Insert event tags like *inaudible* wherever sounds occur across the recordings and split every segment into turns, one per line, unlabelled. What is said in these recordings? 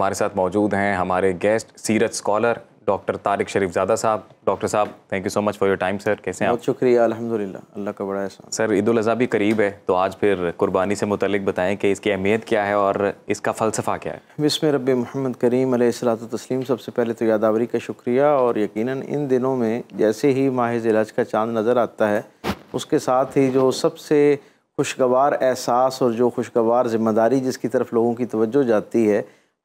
हमारे साथ मौजूद हैं हमारे गेस्ट सीरत स्कॉलर डॉक्टर तारिक शरीफ ज़्यादा साहब। डॉक्टर साहब thank you so much for your time sir कैसे हैं आप?
बहुत शुक्रिया अल्हम्दुलिल्लाह। अल्लाह का बड़ा एहसान।
सर ईद अज़हा भी करीब है तो आज फिर कुर्बानी से मुतलिक बताएँ कि इसकी अहमियत क्या है और इसका फ़लसफ़ा क्या है।
बिस्म रब मोहम्मद करीम तस्लीम सबसे पहले तो यादावरी का शुक्रिया और यकीन इन दिनों में जैसे ही माह जिलाज का चाँद नज़र आता है उसके साथ ही जो सबसे खुशगवार एहसास और जो खुशगवार ज़िम्मेदारी जिसकी तरफ़ लोगों की तवज्जो जाती है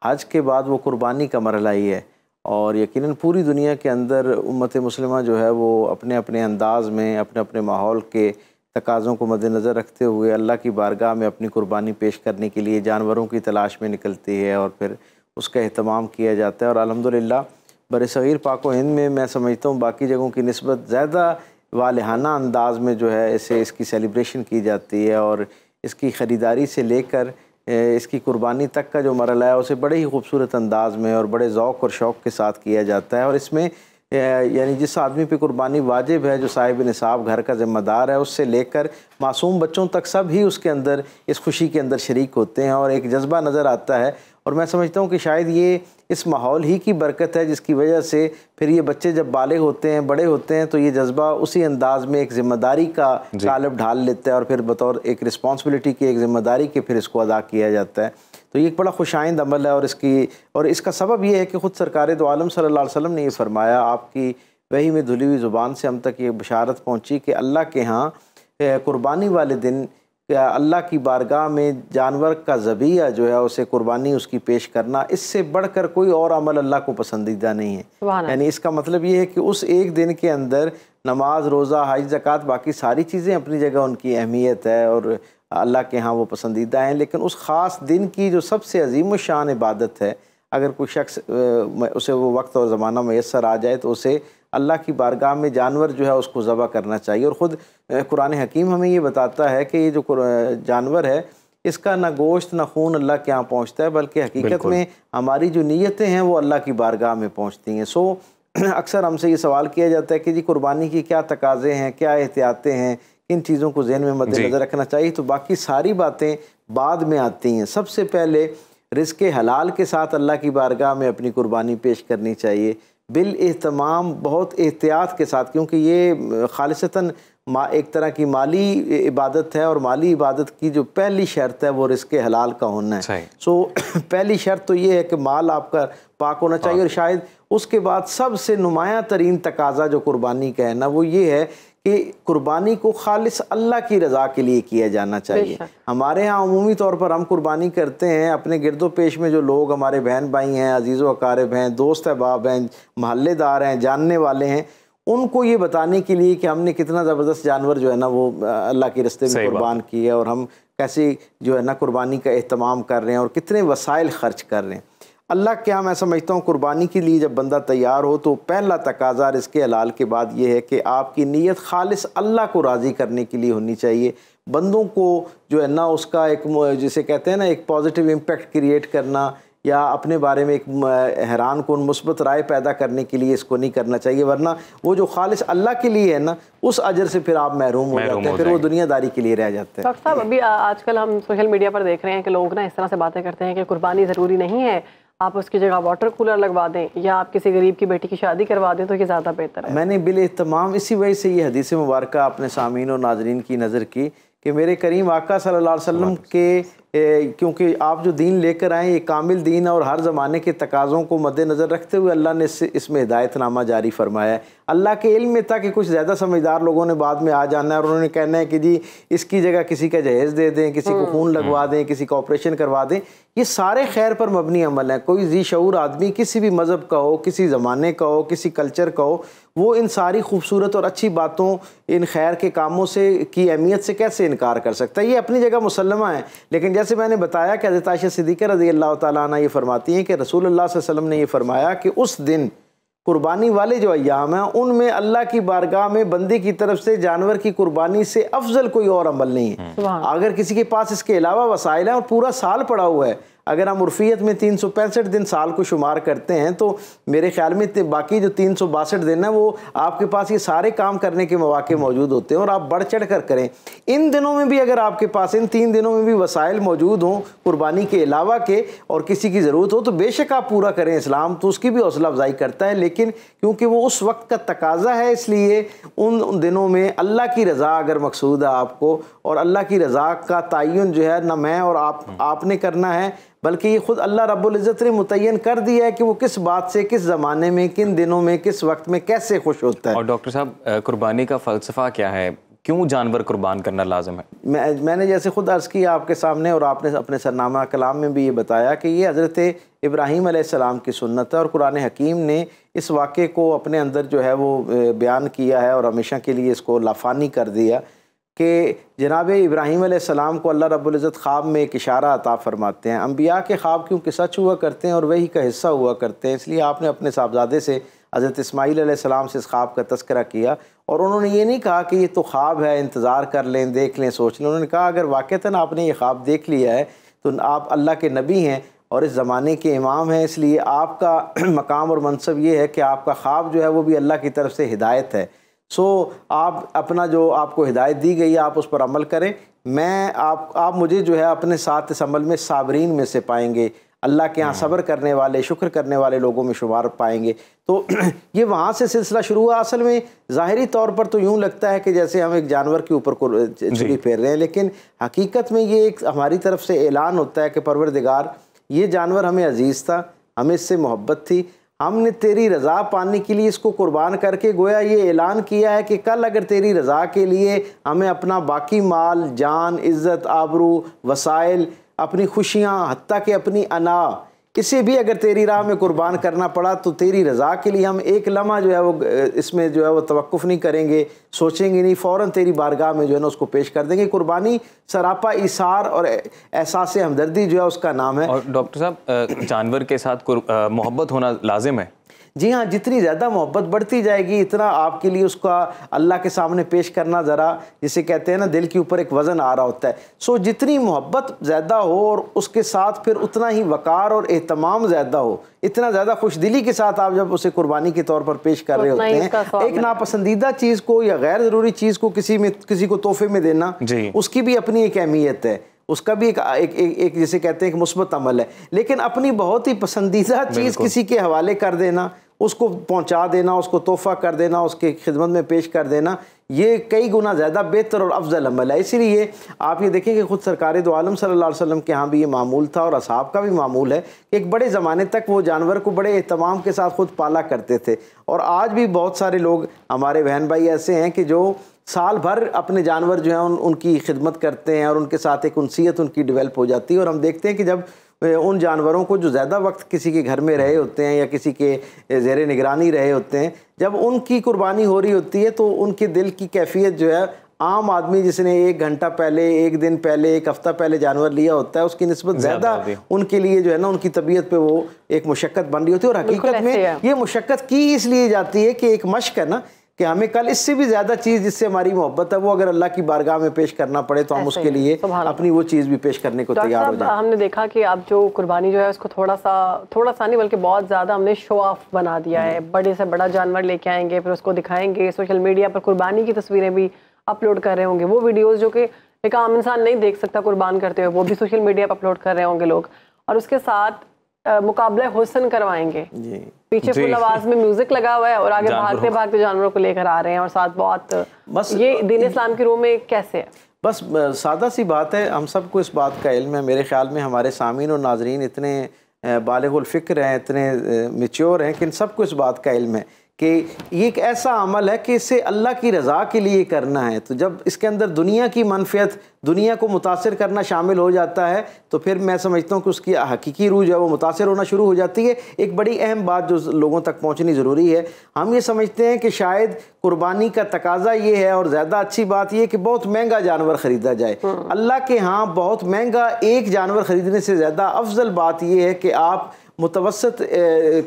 हज के बाद वो कुर्बानी का मरला ही है। और यकीनन पूरी दुनिया के अंदर उम्मत मुस्लिमा जो है वो अपने अपने अंदाज में अपने अपने माहौल के तकाज़ों को मद्दनज़र रखते हुए अल्लाह की बारगाह में अपनी कुर्बानी पेश करने के लिए जानवरों की तलाश में निकलती है और फिर उसका अहतमाम किया जाता है। और अलहमदिल्ला बर सग़ीर पाक हिंद में मैं समझता हूँ बाकी जगहों की नस्बत ज़्यादा वालहाना अंदाज में जो है इसे इसकी सेलिब्रेशन की जाती है और इसकी ख़रीदारी से लेकर इसकी कुर्बानी तक का जो मरला है, उसे बड़े ही खूबसूरत अंदाज में और बड़े ओक़ और शौक़ के साथ किया जाता है। और इसमें यानी जिस आदमी पे कुर्बानी वाजिब है, जो साहिब निसाब घर का ज़िम्मेदार है, उससे लेकर मासूम बच्चों तक सब ही उसके अंदर, इस खुशी के अंदर शरीक होते हैं और एक जज्बा नज़र आता है। और मैं समझता हूँ कि शायद ये इस माहौल ही की बरकत है जिसकी वजह से फिर ये बच्चे जब बाले होते हैं बड़े होते हैं तो ये जज्बा उसी अंदाज में एक ज़िम्मेदारी का गालब ढाल लेता है और फिर बतौर एक रिस्पॉन्सिबिलिटी की एक ज़िम्मेदारी के फिर इसको अदा किया जाता है। तो ये एक बड़ा खुशाइंद अमल है और इसकी और इसका सबब ये है कि ख़ुद सरकार दो आलम अलैहि वसल्लम ने यह फरमाया आपकी वही में धुली हुई ज़ुबान से हम तक ये बशारत पहुँची कि अल्लाह के यहाँ कुर्बानी वाले दिन अल्लाह की बारगाह में जानवर का जबिया जो है उसे कुर्बानी उसकी पेश करना इससे बढ़कर कोई और अमल अल्लाह को पसंदीदा नहीं है। यानी इसका मतलब ये है कि उस एक दिन के अंदर नमाज़ रोज़ा हज जक़ात बाकी सारी चीज़ें अपनी जगह उनकी अहमियत है और अल्लाह के यहाँ वो पसंदीदा हैं। लेकिन उस ख़ास दिन की जो सबसे अजीम शान इबादत है अगर कोई शख्स उसे वो वक्त और ज़माना मैसर आ जाए तो उसे अल्लाह की बारगाह में जानवर जो है उसको ज़बह करना चाहिए। और ख़ुद कुरान हकीम हमें ये बताता है कि ये जो जानवर है इसका ना गोश्त ना खून अल्लाह के यहाँ पहुँचता है बल्कि हकीकत में हमारी जो नीयतें हैं वो अल्लाह की बारगाह में पहुँचती हैं। सो *clears throat* अक्सर हमसे ये सवाल किया जाता है कि जी कुर्बानी की क्या तकाज़े हैं क्या एहतियातें हैं किन चीज़ों को जहन में मद्देनज़र रखना चाहिए? तो बाकी सारी बातें बाद में आती हैं। सबसे पहले रिस्क हलाल के साथ अल्लाह की बारगाह में अपनी कुर्बानी पेश करनी चाहिए। बिल एहतमाम बहुत एहतियात के साथ क्योंकि ये खालिशता मा एक तरह की माली इबादत है और माली इबादत की जो पहली शर्त है वो रिस्क हलाल का होना है। सो *clears throat* पहली शर्त तो ये है कि माल आपका पाक होना चाहिए और शायद उसके बाद सबसे नुमाया तरीन तकाजा जो कुर्बानी का है ना वो ये है कि कुर्बानी को खालिस अल्लाह की रज़ा के लिए किया जाना चाहिए। हमारे यहाँ अमूमी तौर पर हम कुर्बानी करते हैं अपने गिरदो पेश में जो लोग हमारे बहन भाई हैं अज़ीज़ अकारब हैं दोस्त अहबाब हैं महल्लेदार हैं जानने वाले हैं उनको ये बताने के लिए कि हमने कितना ज़बरदस्त जानवर जो है ना वो अल्लाह के रस्ते में कुर्बान किए और हम कैसे जो है ना कुर्बानी का अहतमाम कर रहे हैं और कितने वसाइल खर्च कर रहे हैं। अल्लाह क्या मैं समझता हूँ कुर्बानी के लिए जब बंदा तैयार हो तो पहला तकाजा इसके हलाल के बाद ये है कि आपकी नीयत खालिस अल्लाह को राज़ी करने के लिए होनी चाहिए। बंदों को जो है ना उसका एक जिसे कहते हैं ना एक पॉजिटिव इम्पेक्ट क्रिएट करना या अपने बारे में एक हैरान कौन मुस्बत राय पैदा करने के लिए इसको नहीं करना चाहिए। वरना वो जो खालिश अल्लाह के लिए है ना उस अजर से फिर आप महरूम हो जाते हैं फिर वो दुनियादारी के लिए रह जाते हैं।
डॉक्टर साहब अभी आजकल हम सोशल मीडिया पर देख रहे हैं कि लोग ना इस तरह से बातें करते हैं कि कुर्बानी ज़रूरी नहीं है। आप उसकी जगह वाटर कूलर लगवा दें या आप किसी गरीब की बेटी की शादी करवा दें तो ये ज़्यादा बेहतर है।
मैंने बिल तमाम इसी वजह से ये हदीस मुबारक अपने सामीन और नाजरीन की नज़र की कि मेरे करीम आका सल्लल्लाहु अलैहि वसल्लम के क्योंकि आप जो दीन लेकर आए ये कामिल दीन और हर ज़माने के तकाज़ों को मद्देनज़र रखते हुए अल्लाह ने इसमें हिदायतनामा जारी फरमाया है। अल्लाह के इल्म में था कि कुछ ज़्यादा समझदार लोगों ने बाद में आ जाना है और उन्होंने कहना है कि जी इसकी जगह किसी का जहेज़ दे दें किसी को खून हम्म, लगवा हम्म। दें किसी का ऑपरेशन करवा दें। ये सारे खैर पर मबनी अमल हैं। कोई जी शूर आदमी किसी भी मज़हब का हो किसी ज़माने का हो किसी कल्चर का हो वो इन सारी खूबसूरत और अच्छी बातों इन खैर के कामों से की अहमियत से कैसे इनकार कर सकता है? ये अपनी जगह मुसलमा है। लेकिन जैसे मैंने बताया कि हज़रत आयशा सिद्दीक़ रज़ी अल्लाह ताली ये फरमाती हैं कि रसूल वसल्लम ने यह फरमाया कि उस दिन कुर्बानी वाले जो अयाम हैं उनमें अल्लाह की बारगाह में बंदी की तरफ़ से जानवर की कुर्बानी से अफजल कोई और अमल नहीं है। अगर किसी के पास इसके अलावा वसाइल हैं और पूरा साल पड़ा हुआ है अगर हम उर्फियत में तीन सौ पैंसठ दिन साल को शुमार करते हैं तो मेरे ख्याल में बाकी जो तीन सौ बासठ दिन है, वो आपके पास ये सारे काम करने के मौके मौजूद होते हैं और आप बढ़ चढ़ कर करें। इन दिनों में भी अगर आपके पास इन तीन दिनों में भी वसाइल मौजूद हों, कुर्बानी के अलावा के, और किसी की ज़रूरत हो तो बेशक आप पूरा करें इस्लाम तो उसकी भी हौसला अफजाई करता है। लेकिन क्योंकि वो उस वक्त का तकाजा है, इसलिए उन दिनों में अल्लाह की रज़ा अगर मकसूद है आपको, और अल्लाह की रज़ा का तयन जो है, ना मैं और आप, आपने करना है बल्कि ये खुद अल्लाह रब्ज़त ने मुतन कर दिया है कि वो किस बात से किस ज़माने में किन दिनों में किस वक्त में कैसे खुश होता है।
और डॉक्टर साहब कुर्बानी का फ़लसफ़ा क्या है? क्यों जानवर कुर्बान करना लाजम है?
मैं मैंने जैसे ख़ुद अर्ज़ किया आपके सामने और आपने अपने सरनामा कलाम में भी ये बताया कि ये हज़रत इब्राहीम सलाम की सुन्नत है और कुरान हकीम ने इस वाक़े को अपने अंदर जो है वो बयान किया है और हमेशा के लिए इसको लाफानी कर दिया। कि जनाब इब्राहीम सलाम को अल्लाह रब्ज़त ख्वाब में एक इशारा अता फ़रमाते हैं। अम्बिया के ख्वाब क्योंकि सच हुआ करते हैं और वही का हिस्सा हुआ करते हैं, इसलिए आपने अपने साहबजादे से हज़रत इसमाईल सलाम से इस ख्वाब का तस्करा किया और उन्होंने ये नहीं कहा कि ये तो ख्वाब है, इंतज़ार कर लें, देख लें, सोच लें। उन्होंने कहा, अगर वाक़ता आपने ये ख्वाब देख लिया है तो आप अल्लाह के नबी हैं और इस ज़माने के इमाम हैं, इसलिए आपका *clears throat* मकाम और मनसब ये है कि आपका ख्वाब जो है वो भी अल्लाह की तरफ़ से हिदायत है। सो so, आप अपना जो आपको हिदायत दी गई है आप उस पर अमल करें। मैं आप आप मुझे जो है अपने साथ इस अमल में साबरीन में से पाएँगे। अल्लाह के यहाँ हम्म। सब्र करने वाले शुक्र करने वाले लोगों में शुमार पाएँगे। तो *clears throat* ये वहाँ से सिलसिला शुरू हुआ असल में। ज़ाहरी तौर पर तो यूँ लगता है कि जैसे हम एक जानवर के ऊपर को छुरी फेर रहे हैं लेकिन हकीकत में ये एक हमारी तरफ़ से ऐलान होता है कि परवरदिगार ये जानवर हमें अज़ीज़ था हमें इससे मोहब्बत थी। हमने तेरी रज़ा पाने के लिए इसको कुर्बान करके गोया, ये ऐलान किया है कि कल अगर तेरी रज़ा के लिए हमें अपना बाकी माल, जान, इज़्ज़त, आबरू, वसाइल, अपनी खुशियाँ हती कि अपनी अना किसी भी अगर तेरी राह में कुर्बान करना पड़ा तो तेरी रज़ा के लिए हम एक लम्हा जो है वो इसमें जो है वो तवक़ुफ़ नहीं करेंगे, सोचेंगे नहीं फ़ौर तेरी बारगाह में जो है ना उसको पेश कर देंगे। कुर्बानी सरापा इसार और एहसास हमदर्दी जो है उसका नाम है।
और डॉक्टर साहब जानवर के साथ मोहब्बत होना लाजिम है?
जी हाँ जितनी ज़्यादा मोहब्बत बढ़ती जाएगी इतना आपके लिए उसका अल्लाह के सामने पेश करना ज़रा जिसे कहते हैं ना दिल के ऊपर एक वज़न आ रहा होता है। सो जितनी मोहब्बत ज़्यादा हो और उसके साथ फिर उतना ही वक़ार और अहतमाम ज़्यादा हो इतना ज़्यादा खुश दिली के साथ आप जब उसे कुर्बानी के तौर पर पेश कर रहे होते हैं एक नापसंदीदा चीज़ को या गैर ज़रूरी चीज़ को किसी में किसी को तोहफे में देना उसकी भी अपनी एक अहमियत है उसका भी एक एक, एक, एक जिसे कहते हैं एक मुस्बत अमल है। लेकिन अपनी बहुत ही पसंदीदा चीज़ किसी के हवाले कर देना उसको पहुँचा देना, उसको तोहफ़ा कर देना, उसके खिदमत में पेश कर देना, ये कई गुना ज़्यादा बेहतर और अफजल अमल है। इसीलिए आप ये देखें कि ख़ुद सरकार दो आलम सल्ला वसम के यहाँ भी ये मामूल था और असाब का भी मामूल है कि एक बड़े ज़माने तक वो जानवर को बड़े अहतमाम के साथ ख़ुद पाला करते थे। और आज भी बहुत सारे लोग, हमारे बहन भाई ऐसे हैं कि जो साल भर अपने जानवर जो हैं उन, उनकी खिदमत करते हैं और उनके साथ एक उनसीयत उनकी डिवेल्प हो जाती है और हम देखते हैं कि जब उन जानवरों को जो ज़्यादा वक्त किसी के घर में रहे होते हैं या किसी के जेर निगरानी रहे होते हैं जब उनकी कुर्बानी हो रही होती है तो उनके दिल की कैफियत जो है आम आदमी जिसने एक घंटा पहले एक दिन पहले एक हफ़्ता पहले जानवर लिया होता है उसकी नस्बत ज़्यादा उनके लिए जो है ना उनकी तबीयत पे वो एक मुशक्क़त बन रही होती है और हकीकत में ये मुशक्क़त की इसलिए जाती है कि एक मश्क है ना कि हमें कल इससे भी ज़्यादा चीज़ जिससे हमारी मोहब्बत है वो अगर अल्लाह की बारगाह में पेश करना पड़े तो हम उसके लिए अपनी वो चीज़ भी पेश करने को तैयार हो जाए।
हमने देखा कि आप जो कुर्बानी जो है उसको थोड़ा सा थोड़ा सा नहीं बल्कि बहुत ज़्यादा हमने शो ऑफ़ बना दिया है। हम्म। बड़े से बड़ा जानवर लेके आएँगे फिर उसको दिखाएँगे सोशल मीडिया पर कुर्बानी की तस्वीरें भी अपलोड कर रहे होंगे। वो वीडियोज़ जो कि एक आम इंसान नहीं देख सकता कुर्बान करते हुए वो भी सोशल मीडिया पर अपलोड कर रहे होंगे लोग। और उसके साथ मुकाबला हुसन करवाएँगे। पीछे फुल आवाज़ में म्यूज़िक लगा हुआ है और आगे भागते भागते जानवरों को लेकर आ रहे हैं और साथ बहुत बस ये दीन इस्लाम के रूम में कैसे है?
बस सादा सी बात है हम सबको इस बात का इल्म है। मेरे ख्याल में हमारे सामीन और नाजरीन इतने बालगुलफ़िक्र हैं इतने मेच्योर हैं कि इन सबको इस बात का इल्म है। कि ये एक ऐसा अमल है कि इसे अल्लाह की रज़ा के लिए करना है। तो जब इसके अंदर दुनिया की मनफियत दुनिया को मुतासर करना शामिल हो जाता है तो फिर मैं समझता हूँ कि उसकी हकीकी रूह जो है वो मुतासर होना शुरू हो जाती है। एक बड़ी अहम बात जो लोगों तक पहुँचनी ज़रूरी है। हम ये समझते हैं कि शायद कुर्बानी का तकाजा ये है और ज़्यादा अच्छी बात यह कि बहुत महँगा जानवर ख़रीदा जाए। हम्म। अल्लाह के यहाँ बहुत महँगा एक जानवर ख़रीदने से ज़्यादा अफजल बात यह है कि आप मुतवसत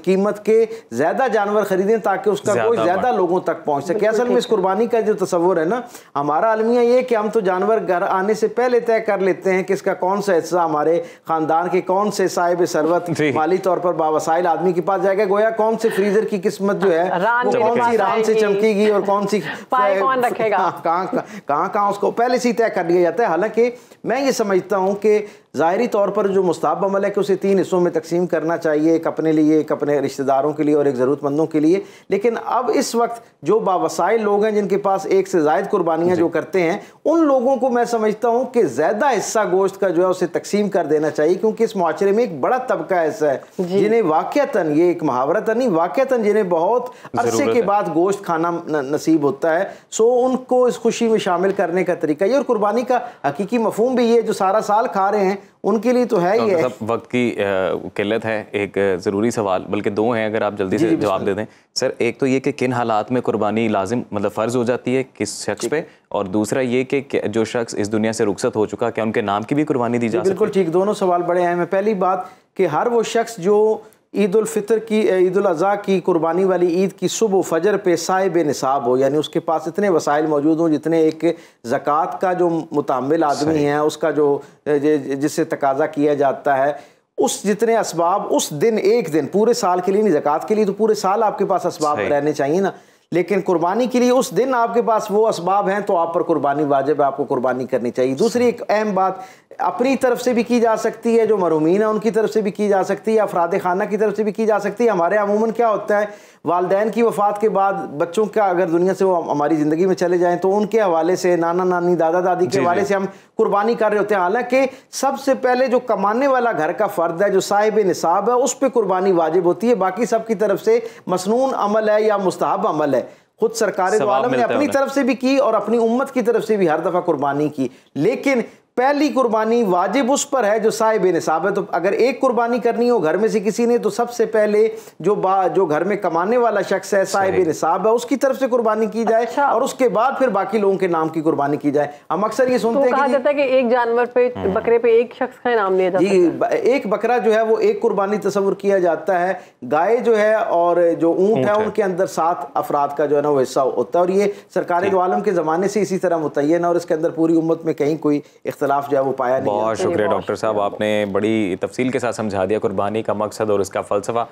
कीमत के ज़्यादा जानवर ख़रीदें ताकि उसका गोश्त ज़्यादा लोगों तक पहुँच। सके असल में इस कुर्बानी का जो तस्वुर है ना हमारा अलमिया ये कि हम तो जानवर घर आने से पहले तय कर लेते हैं कि इसका कौन सा हिस्सा हमारे ख़ानदान के कौन से साहिब सरवत *laughs* माली तौर पर बावसाइल आदमी के पास जाएगा। गोया कौन से फ्रीजर की किस्मत जो है वो कौन सी राम से चमकेगी और कौन सी *laughs* *laughs* कहाँ कहाँ उसको पहले से ही तय कर लिया जाता है। हालाँकि मैं ये समझता हूँ कि ज़ाहरी तौर पर जो मुस्ताब अमल है कि उसे तीन हिस्सों में तकसीम करना चाहिए एक अपने लिए एक अपने रिश्तेदारों के लिए और एक ज़रूरतमंदों के लिए। लेकिन अब इस वक्त जो बावसाइल लोग हैं जिनके पास एक से जायद कुर्बानियाँ जो। करते हैं उन लोगों को मैं समझता हूँ कि ज़्यादा हिस्सा गोश्त का जो है उसे तकसीम कर देना चाहिए क्योंकि इस माशरे में एक बड़ा तबका ऐसा है जिन्हें वाक़ता ये एक मुहावरत नहीं वाक़ता जिन्हें बहुत अरसे के बाद गोश्त खाना नसीब होता है। सो उनको इस खुशी में शामिल करने का तरीका ये और कुर्बानी का हकीकी मफहम भी ये जो सारा साल खा रहे हैं उनके लिए तो है ये है
वक्त की किल्लत है एक ज़रूरी सवाल बल्कि दो हैं अगर आप जल्दी से जवाब दे दें। सर एक तो ये कि किन हालात में कुर्बानी लाजिम मतलब फ़र्ज़ हो जाती है किस शख्स पे? और दूसरा ये कि जो शख्स इस दुनिया से रुखसत हो चुका क्या उनके नाम की भी कुर्बानी दी जाए
बिल्कुल ठीक दोनों सवाल बड़े हैं। मैं पहली बात कि हर वो शख्स जो ईद फितर की ईद अज़ी की कुर्बानी वाली ईद की सुबह फजर पे साहिब निसाब हो यानी उसके पास इतने वसाइल मौजूद हों जितने एक ज़क़़त का जो मुतमिल आदमी है उसका जो जिससे तकाजा किया जाता है उस जितने इसबाब उस दिन एक दिन पूरे साल के लिए नहीं ज़क़़त के लिए तो पूरे साल आपके पास इसबाब रहने चाहिए ना। लेकिन कुर्बानी के लिए उस दिन आपके पास वो इसबाब हैं तो आप पर कुर्बानी वाजिब है आपको कुर्बानी करनी चाहिए। दूसरी एक अहम बात अपनी तरफ़ से भी की जा सकती है जो मरूमीन है उनकी तरफ़ से भी की जा सकती है अफराद खाना की तरफ़ से भी की जा सकती है। हमारे अमूमन क्या होता है वालदेन की वफ़ात के बाद बच्चों का अगर दुनिया से वो हमारी ज़िंदगी में चले जाएँ तो उनके हवाले से नाना नानी दादा दादी के हवाले से हम कुर्बानी कर रहे होते हैं। हालाँकि सबसे पहले जो कमाने वाला घर का फ़र्द है जो साहिब निसाब है उस पर कुर्बानी वाजिब होती है। बाकी सबकी तरफ़ से मसनून अमल है या मुस्तहब अमल है। खुद सरकार ने अपनी तरफ़ से भी की और अपनी उम्मत की तरफ़ से भी हर दफ़ा कुर्बानी की। लेकिन पहली कुर्बानी वाजिब उस पर है जो साहिब निसाब है। तो अगर एक कुर्बानी करनी हो घर में से किसी ने तो सबसे पहले जो बा जो घर में कमाने वाला शख्स है साहिब निसाब है उसकी तरफ़ से कुर्बानी की जाए अच्छा। और उसके बाद फिर बाकी लोगों के नाम की कुर्बानी की जाए। हम अक्सर ये सुनते तो
हैं कि, कि एक जानवर पे हम्म। बकरे पे एक शख्स का नाम लिया जाता
है। एक बकरा जो है वो एक कुर्बानी तस्वुर किया जाता है। गाय जो है और जो ऊँट है उनके अंदर सात अफराद का जो है ना वो हिस्सा होता है। और ये सरकारी आलम के ज़माने से इसी तरह मुतन और इसके अंदर पूरी उम्मत में कहीं कोई इख्तलाफ जो है वो पाया
बहुत शुक्रिया डॉक्टर साहब आपने बड़ी तफसील के साथ समझा दिया कुर्बानी का मकसद और इसका फ़लसफ़ा।